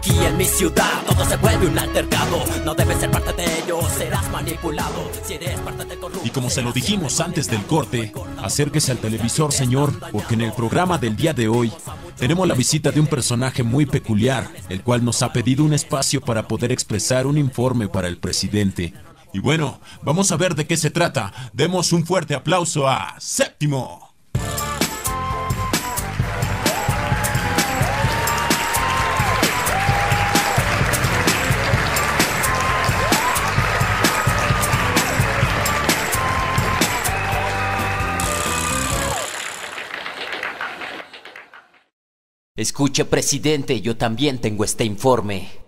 aquí en mi ciudad todo se vuelve un altercado. No debes ser parte de ello, serás manipulado. Si eres parte del corrupto. Y como se lo dijimos antes del corte, acérquese al televisor, señor, porque en el programa del día de hoy tenemos la visita de un personaje muy peculiar, el cual nos ha pedido un espacio para poder expresar un informe para el presidente. Y bueno, vamos a ver de qué se trata. Demos un fuerte aplauso a Séptimo. Escuche, presidente, yo también tengo este informe.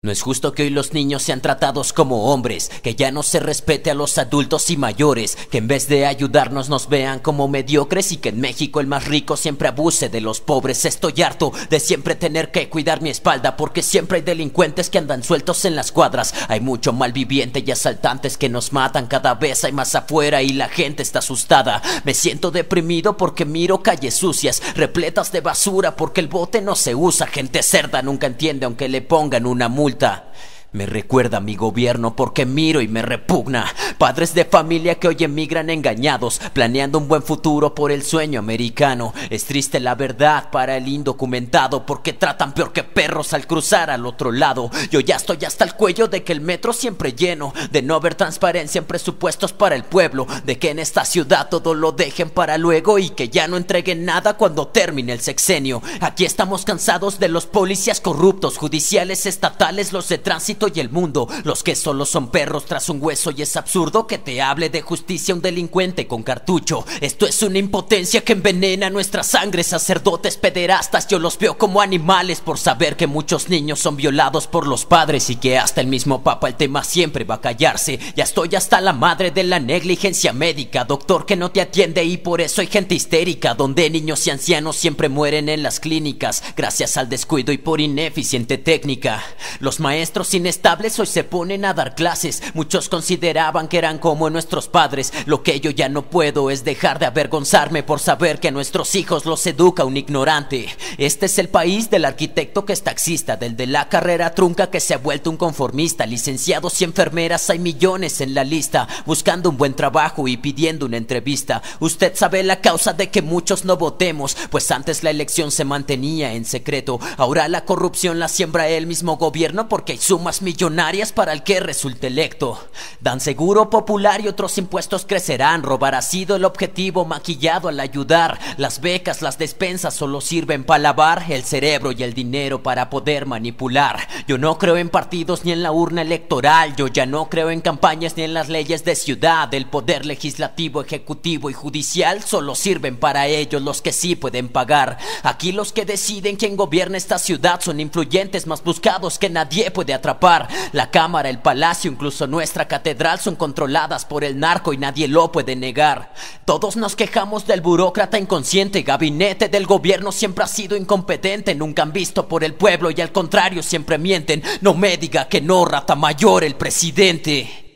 No es justo que hoy los niños sean tratados como hombres, que ya no se respete a los adultos y mayores, que en vez de ayudarnos nos vean como mediocres y que en México el más rico siempre abuse de los pobres. Estoy harto de siempre tener que cuidar mi espalda porque siempre hay delincuentes que andan sueltos en las cuadras. Hay mucho malviviente y asaltantes que nos matan cada vez hay más afuera y la gente está asustada. Me siento deprimido porque miro calles sucias, repletas de basura porque el bote no se usa. Gente cerda nunca entiende aunque le pongan una multa multa me recuerda a mi gobierno porque miro y me repugna. Padres de familia que hoy emigran engañados, planeando un buen futuro por el sueño americano. Es triste la verdad para el indocumentado porque tratan peor que perros al cruzar al otro lado. Yo ya estoy hasta el cuello de que el metro siempre lleno, de no haber transparencia en presupuestos para el pueblo, de que en esta ciudad todo lo dejen para luego y que ya no entreguen nada cuando termine el sexenio. Aquí estamos cansados de los policías corruptos, judiciales, estatales, los de tránsito y el mundo, los que solo son perros tras un hueso y es absurdo que te hable de justicia un delincuente con cartucho. Esto es una impotencia que envenena nuestra sangre, sacerdotes pederastas, yo los veo como animales por saber que muchos niños son violados por los padres y que hasta el mismo papa el tema siempre va a callarse. Ya estoy hasta la madre de la negligencia médica, doctor que no te atiende y por eso hay gente histérica, donde niños y ancianos siempre mueren en las clínicas, gracias al descuido y por ineficiente técnica. Los maestros sin estables hoy se ponen a dar clases. Muchos consideraban que eran como nuestros padres. Lo que yo ya no puedo es dejar de avergonzarme por saber que a nuestros hijos los educa un ignorante. Este es el país del arquitecto que es taxista, del de la carrera trunca que se ha vuelto un conformista. Licenciados y enfermeras hay millones en la lista, buscando un buen trabajo y pidiendo una entrevista. Usted sabe la causa de que muchos no votemos, pues antes la elección se mantenía en secreto. Ahora la corrupción la siembra el mismo gobierno porque hay sumas millonarias para el que resulte electo. Dan seguro popular y otros impuestos crecerán. Robar ha sido el objetivo maquillado al ayudar. Las becas, las despensas solo sirven para lavar el cerebro y el dinero para poder manipular. Yo no creo en partidos ni en la urna electoral. Yo ya no creo en campañas ni en las leyes de ciudad. El poder legislativo, ejecutivo y judicial solo sirven para ellos los que sí pueden pagar. Aquí los que deciden quién gobierna esta ciudad son influyentes más buscados que nadie puede atrapar. La Cámara, el Palacio, incluso nuestra catedral son controladas por el narco y nadie lo puede negar. Todos nos quejamos del burócrata inconsciente, gabinete del gobierno siempre ha sido incompetente, nunca han visto por el pueblo y al contrario siempre mienten. No me diga que no, rata mayor, el presidente.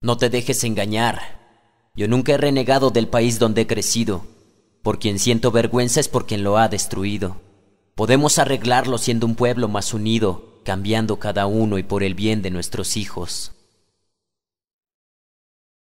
No te dejes engañar. Yo nunca he renegado del país donde he crecido. Por quien siento vergüenza es por quien lo ha destruido. Podemos arreglarlo siendo un pueblo más unido, cambiando cada uno y por el bien de nuestros hijos.